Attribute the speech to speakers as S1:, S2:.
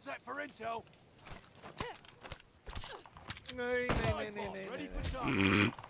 S1: Set for intel.
S2: नहीं नहीं नहीं नहीं नहीं
S1: Ready for.